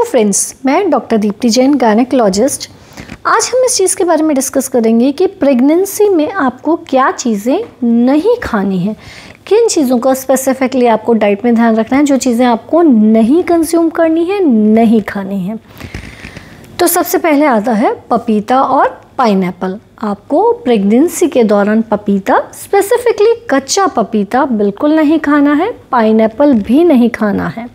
Hello friends मैं doctor Deepti Jain gynaecologist आज हम इस चीज़ के बारे में डिस्कस करेंगे कि प्रेगनेंसी में आपको क्या चीज़ें नहीं खानी है। किन चीज़ों का स्पेसिफिकली आपको डाइट में ध्यान रखना है, जो चीज़ें आपको नहीं कंज्यूम करनी है, नहीं खानी है। तो सबसे पहले आता है पपीता और पाइनएप्पल आपको प्रेगनेंसी के दौरान पपीता स्पेसिफिकली कच्चा पपीता, बिल्कुल नहीं खाना है पाइनएप्पल भी नहीं खाना है।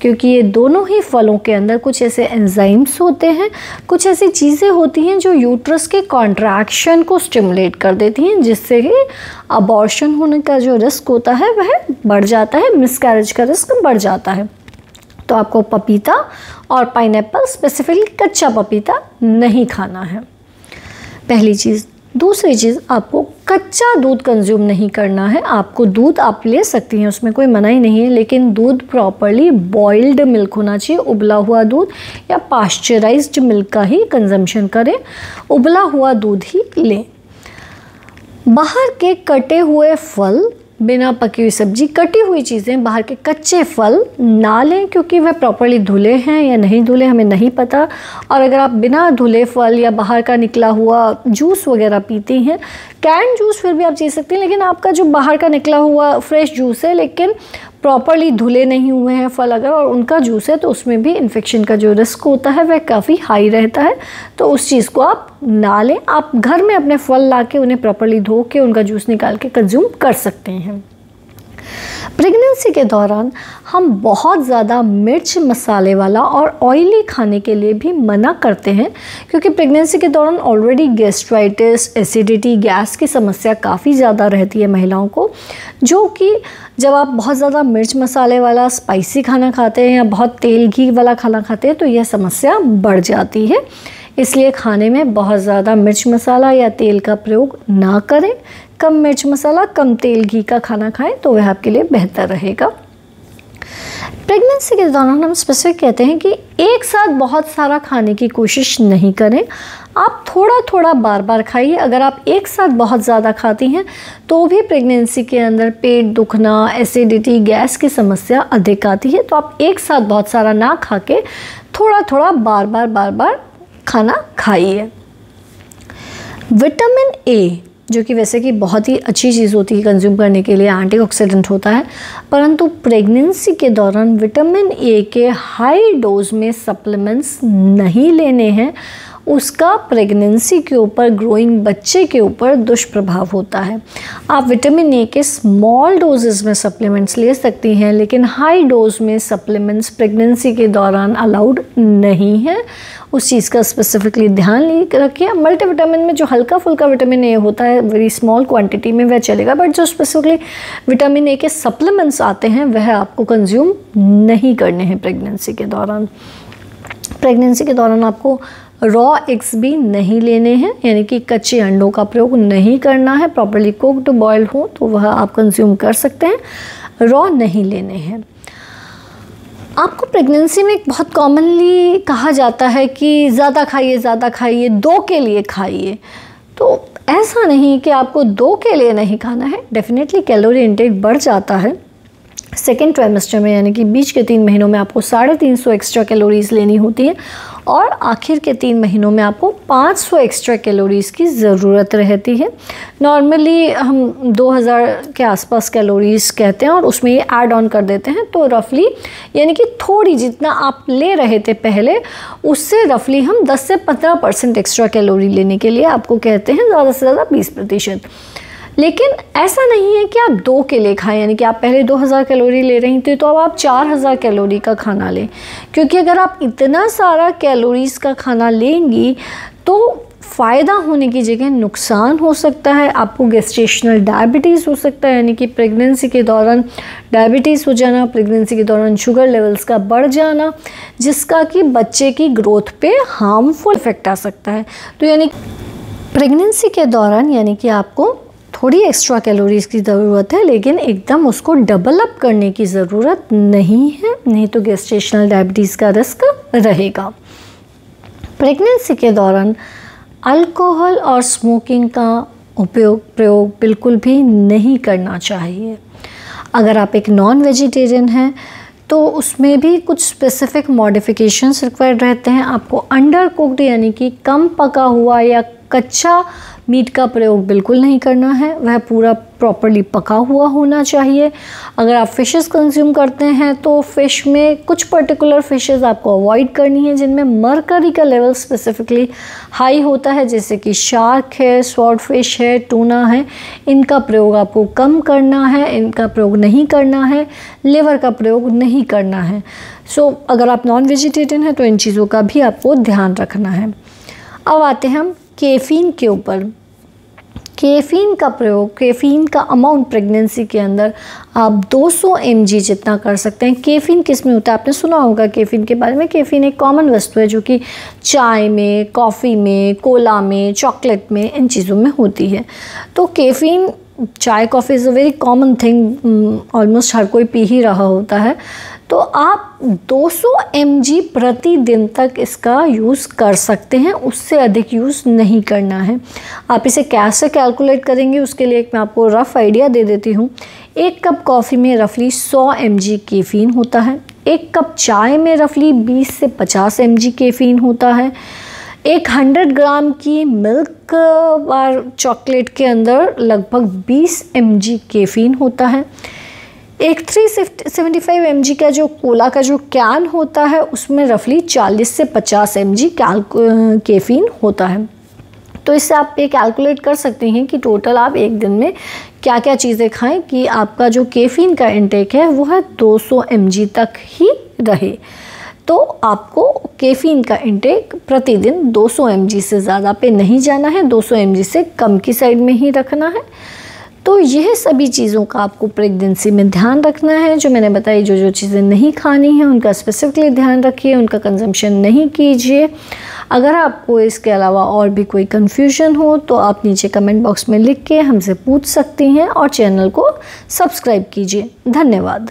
क्योंकि ये दोनों ही फलों के अंदर कुछ ऐसे एंजाइम्स होते हैं, कुछ ऐसी चीज़ें होती हैं जो यूट्रस के कॉन्ट्रैक्शन को स्टिमुलेट कर देती हैं, जिससे कि अबॉर्शन होने का जो रिस्क होता है वह बढ़ जाता है मिसकैरेज का रिस्क बढ़ जाता है। तो आपको पपीता और पाइनएप्पल स्पेसिफिकली कच्चा पपीता नहीं खाना है। पहली चीज़ दूसरी चीज़, आपको कच्चा दूध कंज्यूम नहीं करना है। आपको दूध आप ले सकती हैं, उसमें कोई मना ही नहीं है, लेकिन दूध प्रॉपरली बॉइल्ड मिल्क होना चाहिए, उबला हुआ दूध या पास्चराइज्ड मिल्क का ही कंजम्पशन करें, उबला हुआ दूध ही लें। बाहर के कटे हुए फल बिना पकी हुई सब्ज़ी, कटी हुई चीज़ें, बाहर के कच्चे फल ना लें क्योंकि वह प्रॉपरली धुले हैं या नहीं धुले, हमें नहीं पता। और अगर आप बिना धुले फल या बाहर का निकला हुआ जूस वगैरह पीती हैं कैन जूस फिर भी आप जी सकते हैं, लेकिन आपका जो बाहर का निकला हुआ फ्रेश जूस है, लेकिन प्रॉपरली धुले नहीं हुए हैं फल अगर, और उनका जूस है तो उसमें भी इन्फेक्शन का जो रिस्क होता है, वह काफ़ी हाई रहता है। तो उस चीज़ को आप ना लें। आप घर में अपने फल ला के उन्हें प्रॉपरली धो के उनका जूस निकाल के कंज्यूम कर सकते हैं। प्रेगनेंसी के दौरान हम बहुत ज़्यादा मिर्च मसाले वाला और ऑयली खाने के लिए भी मना करते हैं, क्योंकि प्रेगनेंसी के दौरान ऑलरेडी गैस्ट्राइटिस एसिडिटी गैस की समस्या काफ़ी ज़्यादा रहती है महिलाओं को, जो कि जब आप बहुत ज़्यादा मिर्च मसाले वाला स्पाइसी खाना खाते हैं या बहुत तेल घी वाला खाना खाते हैं तो यह समस्या बढ़ जाती है। इसलिए खाने में बहुत ज़्यादा मिर्च मसाला या तेल का प्रयोग ना करें कम मिर्च मसाला, कम तेल घी का खाना खाएँ तो वह आपके लिए बेहतर रहेगा। प्रेगनेंसी के दौरान हम स्पेसिफिक कहते हैं कि एक साथ बहुत सारा खाने की कोशिश नहीं करें। आप थोड़ा थोड़ा बार बार खाइए। अगर आप एक साथ बहुत ज़्यादा खाती हैं तो भी प्रेगनेंसी के अंदर पेट दुखना एसिडिटी गैस की समस्या अधिक आती है। तो आप एक साथ बहुत सारा ना खा के थोड़ा थोड़ा बार बार बार बार खाना खाइए। विटामिन ए जो कि वैसे कि बहुत ही अच्छी चीज़ होती है कंज्यूम करने के लिए एंटीऑक्सीडेंट होता है। परंतु प्रेगनेंसी के दौरान विटामिन ए के हाई डोज में सप्लीमेंट्स नहीं लेने हैं। उसका प्रेगनेंसी के ऊपर ग्रोइंग बच्चे के ऊपर दुष्प्रभाव होता है। आप विटामिन ए के स्मॉल डोजेज़ में सप्लीमेंट्स ले सकती हैं, लेकिन हाई डोज में सप्लीमेंट्स प्रेगनेंसी के दौरान अलाउड नहीं है। उस चीज़ का स्पेसिफिकली ध्यान रखिए मल्टीविटामिन में जो हल्का फुल्का विटामिन ए होता है वेरी स्मॉल क्वांटिटी में वह चलेगा बट जो स्पेसिफिकली विटामिन ए के सप्लीमेंट्स आते हैं, वह आपको कंज्यूम नहीं करने हैं प्रेगनेंसी के दौरान। प्रेगनेंसी के दौरान आपको रॉ एग्स भी नहीं लेने हैं, यानी कि कच्चे अंडों का प्रयोग नहीं करना है प्रॉपरली कुकड बॉयल हो तो वह आप कंज्यूम कर सकते हैं रॉ नहीं लेने हैं। आपको प्रेगनेंसी में बहुत कॉमनली कहा जाता है कि ज़्यादा खाइए ज़्यादा खाइए, दो के लिए खाइए। तो ऐसा नहीं कि आपको दो के लिए नहीं खाना है डेफिनेटली कैलोरी इंटेक बढ़ जाता है। सेकेंड ट्राइमेस्टर में, यानी कि बीच के तीन महीनों में आपको साढ़े तीन सौ एक्स्ट्रा कैलोरीज़ लेनी होती है और आखिर के तीन महीनों में आपको 500 एक्स्ट्रा कैलोरीज़ की ज़रूरत रहती है। नॉर्मली हम 2000 के आसपास कैलोरीज़ कहते हैं और उसमें ये ऐड ऑन कर देते हैं। तो रफली यानी कि थोड़ी जितना आप ले रहे थे पहले, उससे रफली हम 10 से 15 परसेंट एक्स्ट्रा कैलोरी लेने के लिए आपको कहते हैं, ज़्यादा से ज़्यादा 20 प्रतिशत। लेकिन ऐसा नहीं है कि आप दो के लिए खाएँ, यानी कि आप पहले 2000 कैलोरी ले रही थी तो अब आप 4000 कैलोरी का खाना लें। क्योंकि अगर आप इतना सारा कैलोरीज़ का खाना लेंगी तो फ़ायदा होने की जगह नुकसान हो सकता है, आपको गेस्टेशनल डायबिटीज़ हो सकता है, यानी कि प्रेगनेंसी के दौरान डायबिटीज़ हो जाना प्रेगनेंसी के दौरान शुगर लेवल्स का बढ़ जाना, जिसका कि बच्चे की ग्रोथ पे हार्मफुल इफ़ेक्ट आ सकता है। तो यानी प्रेगनेंसी के दौरान, यानी कि आपको थोड़ी एक्स्ट्रा कैलोरीज की ज़रूरत है, लेकिन एकदम उसको डबल अप करने की ज़रूरत नहीं है, नहीं तो गेस्टेशनल डायबिटीज़ का रिस्क रहेगा। प्रेगनेंसी के दौरान अल्कोहल और स्मोकिंग का उपयोग, प्रयोग बिल्कुल भी नहीं करना चाहिए। अगर आप एक नॉन वेजिटेरियन हैं तो उसमें भी कुछ स्पेसिफिक मॉडिफिकेशंस रिक्वायर्ड रहते हैं। आपको अंडर कुकड यानी कि कम पका हुआ या कच्चा मीट का प्रयोग बिल्कुल नहीं करना है। वह पूरा प्रॉपरली पका हुआ होना चाहिए। अगर आप फ़िशेस कंज्यूम करते हैं तो फ़िश में कुछ पर्टिकुलर फ़िशेस आपको अवॉइड करनी है जिनमें मरकरी का लेवल स्पेसिफिकली हाई होता है जैसे कि शार्क है स्वॉर्ड फ़िश है टूना है। इनका प्रयोग आपको कम करना है इनका प्रयोग नहीं करना है लेवर का प्रयोग नहीं करना है। सो so, अगर आप नॉन वेजिटेरियन हैं तो इन चीज़ों का भी आपको ध्यान रखना है। अब आते हैं हम केफ़ीन के ऊपर। केफ़ीन का प्रयोग, केफ़ीन का अमाउंट प्रेगनेंसी के अंदर आप 200 सौ जितना कर सकते हैं। केफ़ीन किसमें होता है? आपने सुना होगा केफ़ीन के बारे में। केफ़ीन एक कॉमन वस्तु है जो कि चाय में कॉफ़ी में कोला में चॉकलेट में, इन चीज़ों में होती है। तो caffeine, chai coffee is a very common thing almost हर कोई पी ही रहा होता है। तो आप 200 सौ प्रतिदिन तक इसका यूज़ कर सकते हैं, उससे अधिक यूज़ नहीं करना है। आप इसे कैसे कैलकुलेट करेंगे, उसके लिए एक मैं आपको रफ़ आइडिया दे देती हूँ। एक कप कॉफ़ी में रफली 100 एम केफ़ीन होता है। एक कप चाय में रफली 20 से 50 एम केफ़ीन होता है। एक 100 ग्राम की मिल्क बार चॉकलेट के अंदर लगभग 20 एम केफ़ीन होता है। एक थ्री सेवेंटी फाइव एमजी का जो कोला का जो कैन होता है, उसमें रफली चालीस से पचास एम जी केफ़ीन होता है। तो इससे आप ये कैलकुलेट कर सकते हैं कि टोटल आप एक दिन में क्या क्या चीज़ें खाएँ कि आपका जो केफ़ीन का इंटेक है, वो है 200 सौ तक ही रहे। तो आपको केफ़ीन का इंटेक प्रतिदिन 200 सौ से ज़्यादा पे नहीं जाना है 200 सौ से कम की साइड में ही रखना है। तो यह सभी चीज़ों का आपको प्रेगनेंसी में ध्यान रखना है। जो मैंने बताई जो जो चीज़ें नहीं खानी हैं, उनका स्पेसिफिकली ध्यान रखिए, उनका कंजम्पशन नहीं कीजिए। अगर आपको इसके अलावा और भी कोई कन्फ्यूज़न हो तो आप नीचे कमेंट बॉक्स में लिख के हमसे पूछ सकती हैं और चैनल को सब्सक्राइब कीजिए। धन्यवाद।